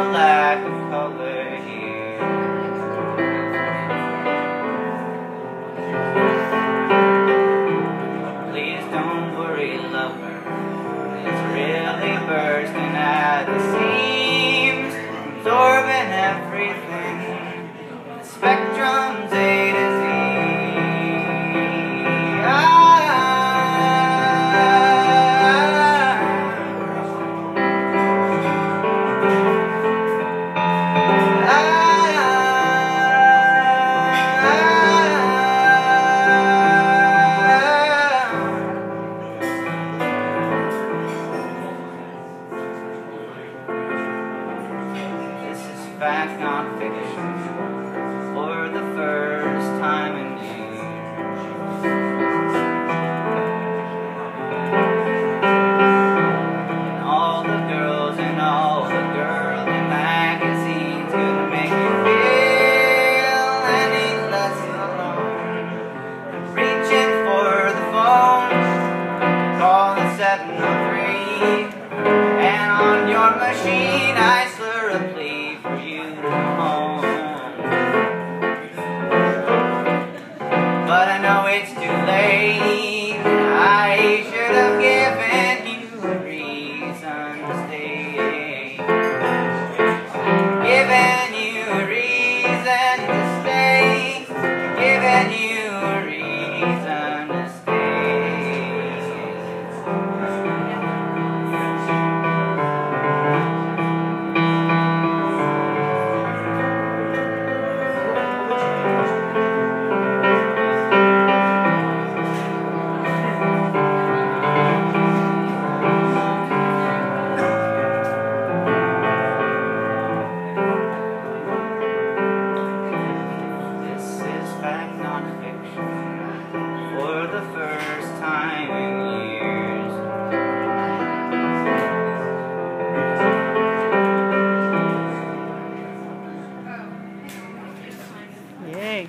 a fact, not fiction, for the first time in years. And all the girls and all the girly magazines gonna make you feel any less alone. Reaching for the phone, call the 703, and on your machine But I know it's too late. Yay.